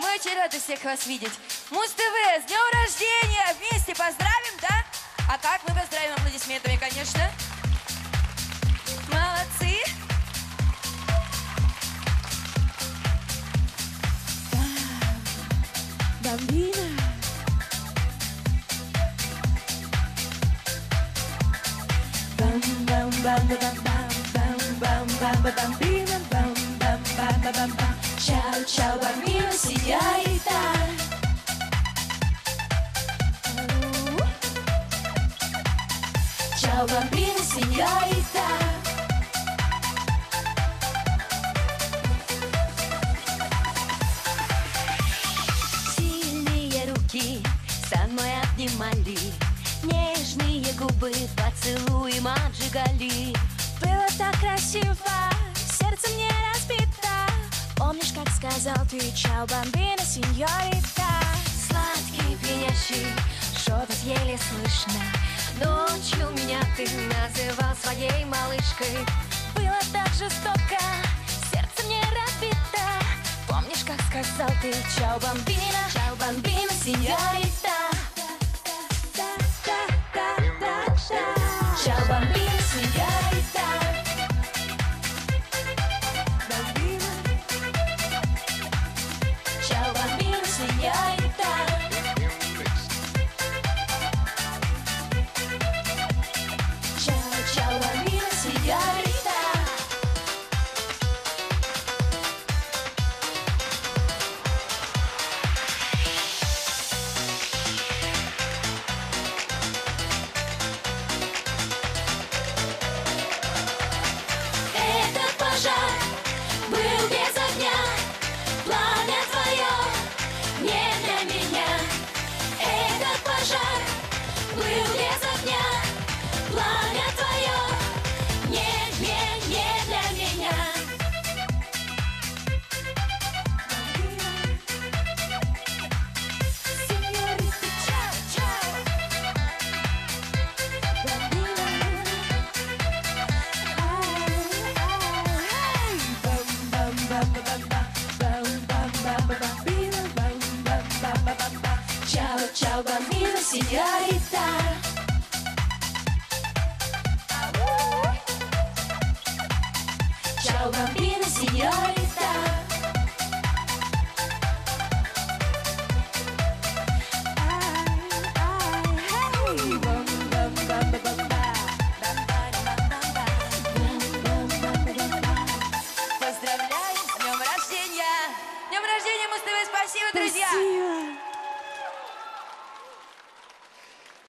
Мы очень рады всех вас видеть. Муз-ТВ, с днем рождения! Вместе поздравим, да? А как мы поздравим аплодисментами, конечно? Молодцы! Бомбина. Бам Чао чао бомбина сеньорита Чао бомбина сеньорита Сильные руки со мной обнимали. Нежные губы поцелуем обжигали Было так красиво, сказал ты Чао бомбина сеньорита. Сладкий, пьянящий, шепот еле слышно. Ночью меня ты называл своей малышкой. Было так жестоко, сердце мне разбито. Помнишь, как сказал ты Чао бомбина, Чао бомбина сеньорита signorita Ciao bambino, signorita Поздравляем с днем рождения! Днем рождения, Муз-ТВ! Спасибо, друзья! Спасибо.